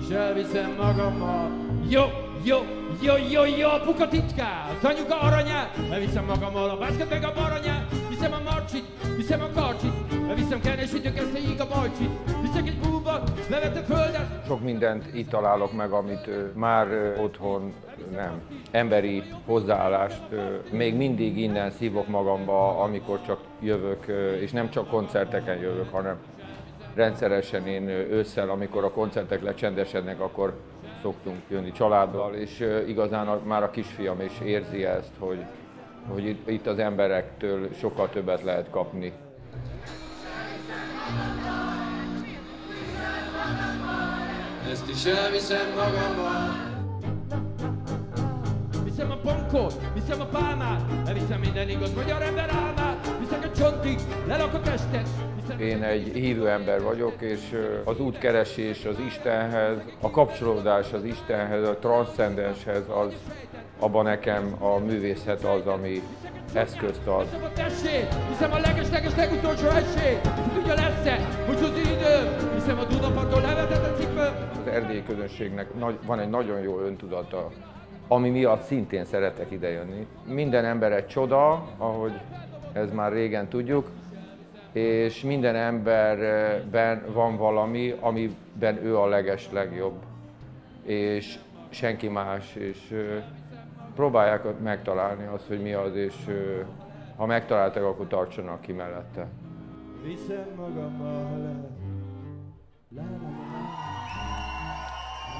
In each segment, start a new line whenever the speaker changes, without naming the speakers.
Is elviszem magammal. Jó, jó, jó, jó, jó, apuka titkát, anyuka aranyát, elviszem magammal a bácskat meg a baranyát, viszem a marcsit, viszem a karcsit, elviszem kenesítők ezt a a bajcsit, viszek egy búvat, levette földet.
Sok mindent itt találok meg, amit már otthon nem. Emberi hozzáállást még mindig innen szívok magamba, amikor csak jövök, és nem csak koncerteken jövök, hanem rendszeresen én ősszel, amikor a koncertek lecsendesednek, akkor szoktunk jönni családdal, és igazán már a kisfiam is érzi ezt, hogy, hogy itt, az emberektől sokkal többet lehet kapni.
Ezt is elviszem magammal. Viszem a pankot, viszem a pálmát, elviszem minden igaz magyar ember álmát, viszek a csontig, lelak a testet,
Én egy hívő ember vagyok, és az útkeresés az Istenhez, a kapcsolódás az Istenhez, a transzcendenshez, az abban nekem a művészet az, ami eszközt ad.
Viszem a leges-leges legutolsó esélyt, ki tudja lesz-e, hogy az idő, viszem a Dunaparton levetett a cipőm.
Az erdélyi közönségnek van egy nagyon jó öntudata, ami miatt szintén szeretek idejönni. Minden ember egy csoda, ahogy ez már régen tudjuk, és minden emberben van valami, amiben ő a leges legjobb, és senki más, és próbálják megtalálni azt, hogy mi az, és ha megtaláltak, akkor tartsanak ki mellette.
Viszem magammal.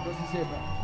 Köszi szépen.